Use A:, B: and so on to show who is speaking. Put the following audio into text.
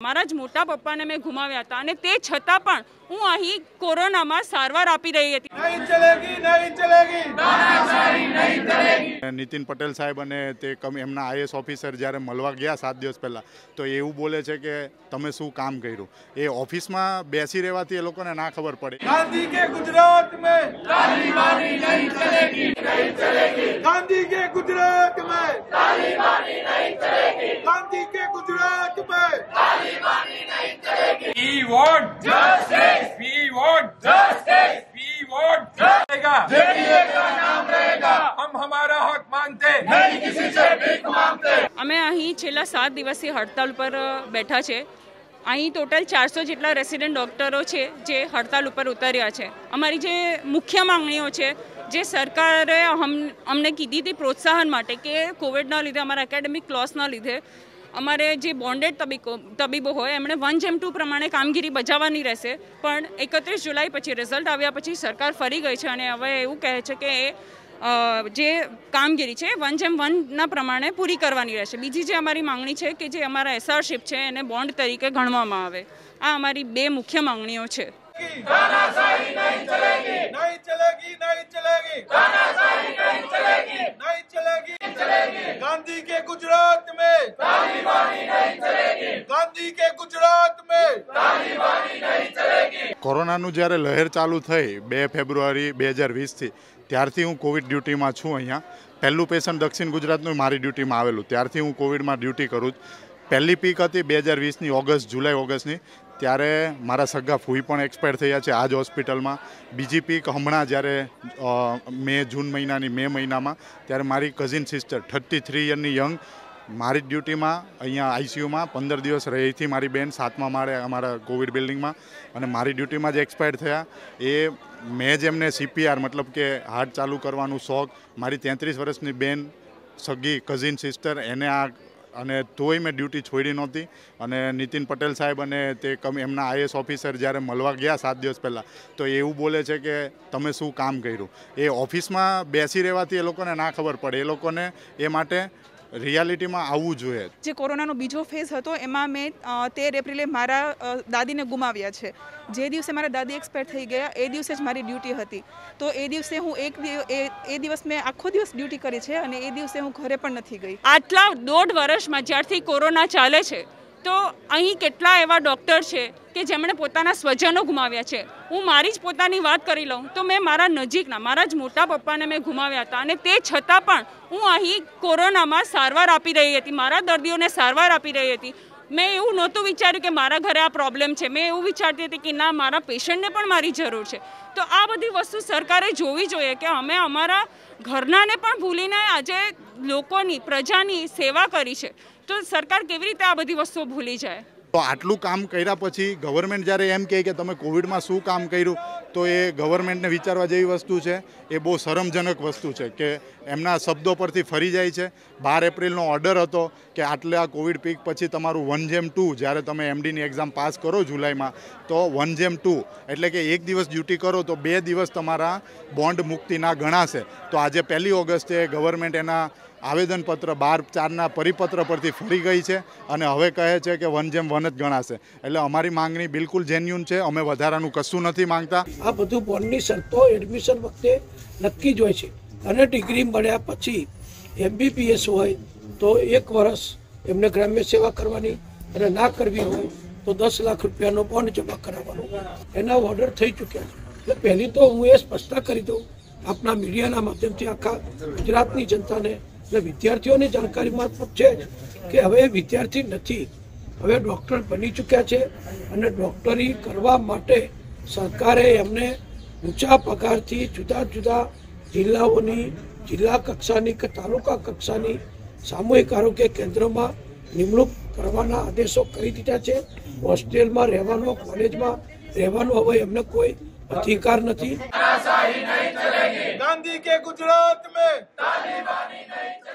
A: મારા જ મોટા પપ્પાને મેં ગુમાવ્યા હતા અને તે છતાં પણ હું અહીં કોરોનામાં સારવાર આપી રહી હતી.
B: નીતિન પટેલ સાહેબ અને તે એમના આઈએસ ઓફિસર જ્યારે મળવા ગયા સાત દિવસ પહેલાં તો એવું બોલે છે કે તમે શું કામ કર્યું? એ ઓફિસમાં બેસી રહેવાથી એ લોકોને ના ખબર પડે.
C: ગુજરાત મેં
D: Gujarat want justice. We want justice. We want justice.
C: JDA का नाम रहेगा
D: हम हमारा हक मांगते
C: नहीं किसी से भीख मांगते
A: અમે અહીં છેલ્લા સાત દિવસથી હડતાલ ઉપર અ, બેઠા છે અહીં ટોટલ ચારસો જેટલા રેસિડેન્ટ ડૉક્ટરો છે જે હડતાલ ઉપર ઉતર્યા છે અમારી જે મુખ્ય માંગણીઓ છે જે સરકારે હમ- અમને કીધી હતી પ્રોત્સાહન માટે કે કોવિડના લીધે અમારા એકેડેમિક લોસના લીધે અમારે જે બોન્ડેડ તબીકો, તબીબો હોય, એમણે વન જેમ ટુ પ્રમાણે કામગીરી બજાવવાની રહેશે. પણ એકત્રીસ જુલાઈ પછી રિઝલ્ટ આવ્યા પછી સરકાર ફરી ગઈ છે અને હવે એવું કહે છે કે જે કામગીરી છે વન જેમ વનના પ્રમાણે પૂરી કરવાની રહેશે. બીજી જે અમારી માંગણી છે કે જે અમારા એસઆરશીપ છે, એને બોન્ડ તરીકે ગણવામાં આવે. આ અમારી બે મુખ્ય માંગણીઓ છે.
C: चलेगी गांधी के गुजरात में
B: કોરોનાનું જ્યારે લહેર ચાલુ થઈ બે ફેબ્રુઆરી બે હજાર વીસથી ત્યારથી હું કોવિડ ડ્યુટીમાં છું અહીંયા પહેલું પેશન્ટ દક્ષિણ ગુજરાતનું મારી ડ્યુટીમાં આવેલું ત્યારથી હું કોવિડમાં ડ્યુટી કરું છું પહેલી પીક હતી બે હજાર વીસની ઓગસ્ટ જુલાઈ ઓગસ્ટની ત્યારે મારા સગા ફૂઈ પણ એક્સપાયર થયા છે આ જ હોસ્પિટલમાં બીજી પીક હમણાં જ્યારે અ, મે જૂન મહિનાની મે મહિનામાં ત્યારે મારી કઝિન સિસ્ટર થર્ટી થ્રી યરની યંગ મારી ડ્યુટીમાં અહીંયા આઈસીયુમાં પંદર દિવસ રહીથી મારી બેન સાતમા માળે અમારા કોવિડ બિલ્ડિંગમાં અને મારી ડ્યુટીમાં જે એક્સપાયર થયા, એ મેં જ એમને સીપીઆર મતલબ કે હાર્ટ ચાલુ કરવાનું શોખ, મારી તેત્રીસ વર્ષની બેન, સગી કઝિન સિસ્ટર એને આ અને તોય મેં ડ્યુટી છોડી નહોતી. અને નીતિન પટેલ સાહેબ અને તે કમ, એમના આઈએસ ઓફિસર જ્યારે મળવા ગયા સાત દિવસ પહેલાં, તો એવું બોલે છે કે તમે શું કામ કર્યું? એ ઓફિસમાં બેસી રહેવાથી એ લોકોને ના ખબર પડે. એ લોકોને એ માટે રિયાલિટીમાં આવવું જોઈએ.
E: જે કોરોનાનો બીજો ફેઝ હતો એમાં મેં તેર એપ્રિલે મારા દાદીને ગુમાવ્યા છે. જે દિવસે મારા દાદી એક્સપાયર થઈ ગયા એ દિવસે જ મારી ડ્યુટી હતી. તો એ દિવસે હું એક એ દિવસ મેં આખો દિવસ ડ્યુટી કરી છે અને એ દિવસે હું ઘરે પણ નથી ગઈ.
A: આટલા દોઢ વર્ષમાં જ્યારથી કોરોના ચાલે છે તો અહીં કેટલા એવા ડૉક્ટર છે કે જેમણે પોતાના સ્વજનો ગુમાવ્યા છે? હું મારી જ પોતાની વાત કરી લઉં તો મેં મારા નજીકના, મારા જ મોટા પપ્પાને મેં ગુમાવ્યા હતા અને તે છતાં પણ હું અહીં કોરોનામાં સારવાર આપી રહી હતી, મારા દર્દીઓને સારવાર આપી રહી હતી. મેં એવું નહોતું વિચાર્યું કે મારા ઘરે આ પ્રોબ્લેમ છે. મેં એવું વિચારતી હતી કે ના, મારા પેશન્ટને પણ મારી જરૂર છે. તો આ બધી વસ્તુ સરકારે જોવી જોઈએ કે અમે અમારા ઘરનાને પણ ભૂલીને આજે લોકોની, પ્રજાની સેવા કરી છે. તો સરકાર કેવી રીતે આ બધી વસ્તુઓ ભૂલી જાય?
B: તો આટલું કામ કર્યા પછી ગવર્મેન્ટ જ્યારે એમ કહે કે તમે કોવિડમાં શું કામ કર્યું, તો એ ગવર્મેન્ટને વિચારવા જેવી વસ્તુ છે. એ બહુ શરમજનક વસ્તુ છે કે એમના શબ્દો પરથી ફરી જાય છે. બાર એપ્રિલનો ઓર્ડર હતો કે આટલે કોવિડ પીક પછી તમારું વન જેમ ટુ જ્યારે તમે એમડીની એક્ઝામ પાસ કરો જુલાઈમાં, તો વન જેમ ટુ એટલે કે એક દિવસ ડ્યુટી કરો તો બે દિવસ તમારા બોન્ડ મુક્તિના ગણાશે. તો આજે પહેલી ઓગસ્ટે ગવર્મેન્ટ એના આવેદનપત્ર બાર ચારના પરિપત્ર પરથી ફરી ગઈ છે અને હવે કહે છે કે વન જેમ વન જ ગણાશે. એટલે અમારી માંગણી બિલકુલ જેન્યુન છે. અમે વધારાનું કશું નથી માંગતા.
F: આ બધું બોર્ડની શરતો એડમિશન વખતે નક્કી જ હોય છે. અને ડિગ્રી મળ્યા પછી એમબીબીએસ હોય તો એક વર્ષ એમને ગ્રામ્ય સેવા કરવાની અને ના કરવી હોય તો દસ લાખ રૂપિયાનો બોન્ડ જમા કરાવવાનો. એના ઓર્ડર થઈ ચૂક્યા છે. એટલે પહેલી તો હું એ સ્પષ્ટતા કરી દઉં. આપના મીડિયાના માધ્યમથી આખા ગુજરાતની જનતાને અને વિદ્યાર્થીઓની જાણકારી મારફત છે જ કે હવે વિદ્યાર્થી નથી. હવે ડૉક્ટર બની ચૂક્યા છે અને ડૉક્ટરી કરવા માટે સરકારે એમને ઊંચા પગારથી જુદા જુદા જિલ્લાઓની, જિલ્લા કક્ષાની કે તાલુકા કક્ષાની સામૂહિક આરોગ્ય કેન્દ્રમાં નિમણૂક કરવાના આદેશો કરી દીધા છે. હોસ્ટેલમાં રહેવાનો, કોલેજમાં રહેવાનો, હવે એમને કોઈ अधिकार नहीं
C: गांधी के गुजरात में तालिबानी नहीं